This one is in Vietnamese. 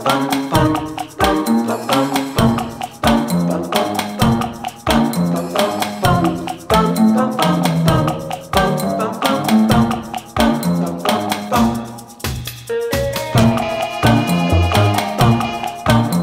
bum bum